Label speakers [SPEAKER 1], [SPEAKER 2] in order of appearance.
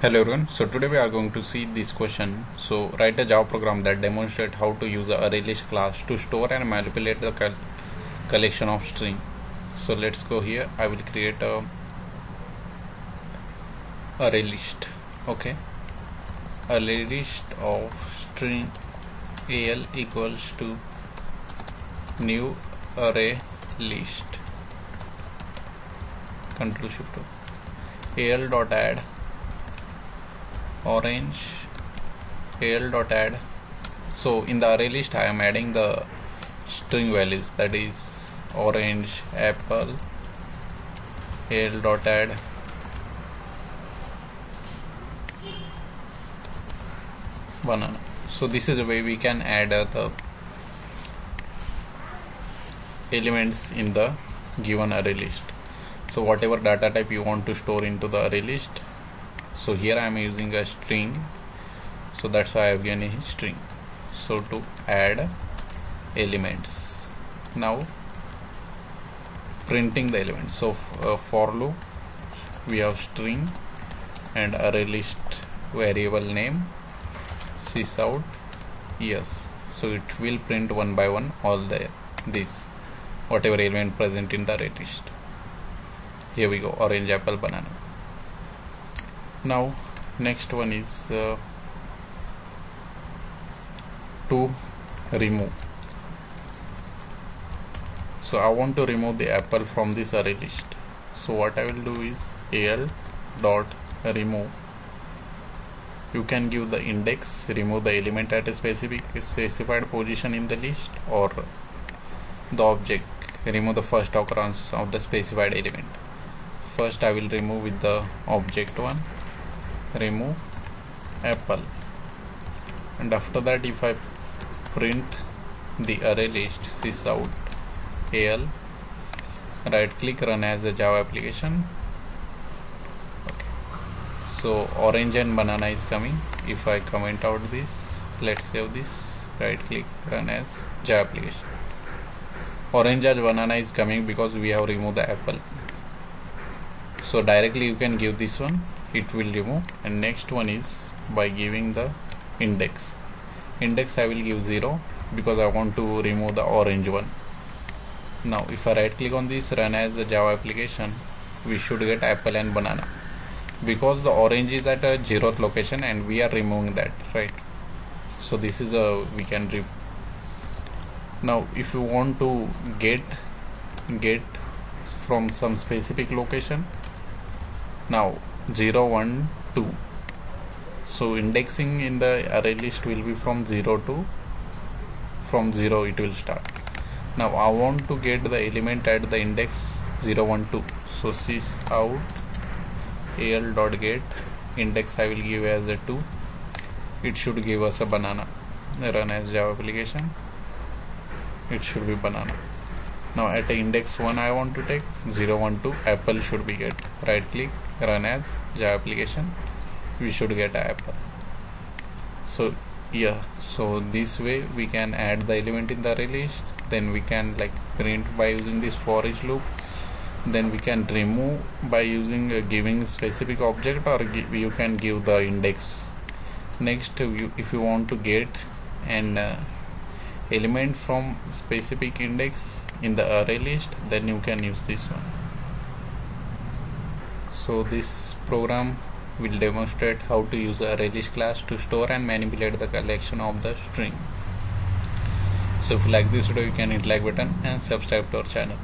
[SPEAKER 1] Hello everyone. So today we are going to see this question. So write a Java program that demonstrates how to use the ArrayList class to store and manipulate the col collection of string. So let's go here. I will create a ArrayList. Okay. ArrayList of string al equals to new array list. Control shift al dot add orange al dot add. So in the array list i am adding the string values that is orange apple al dot add. Banana. So this is the way we can add uh, the elements in the given array list so whatever data type you want to store into the array list so here I am using a string. So that's why I have given a string. So to add elements. Now printing the elements. So uh, for loop we have string and array list variable name sysout yes. So it will print one by one all the this whatever element present in the array list here we go orange apple banana now next one is uh, to remove. So I want to remove the apple from this array list. So what I will do is al dot remove. You can give the index remove the element at a specific specified position in the list or the object. Remove the first occurrence of the specified element. First I will remove with the object one remove apple. And after that if I print the array list sysout al right click run as a java application. Okay. so orange and banana is coming. If I comment out this let's save this right click run as java application. Orange as banana is coming because we have removed the apple. So directly you can give this one it will remove. And next one is by giving the index. Index I will give 0 because I want to remove the orange one. Now if I right click on this run as a Java application we should get apple and banana. Because the orange is at a zeroth location and we are removing that right? So this is a we can re. Now if you want to get get from some specific location now 0 1 2 so indexing in the array list will be from 0 to from 0 it will start. Now I want to get the element at the index 0 1 2 so sys out al dot get index I will give as a 2 it should give us a banana. Run as java application. It should be banana now at the index 1 I want to take 0 1 2 apple should be get right click run as java application. We should get apple. So yeah. So this way we can add the element in the array list then we can like print by using this for each loop. Then we can remove by using uh, giving specific object or you can give the index. Next if you want to get and uh, element from specific index in the array list then you can use this one. So this program will demonstrate how to use a array list class to store and manipulate the collection of the string. So if you like this video you can hit like button and subscribe to our channel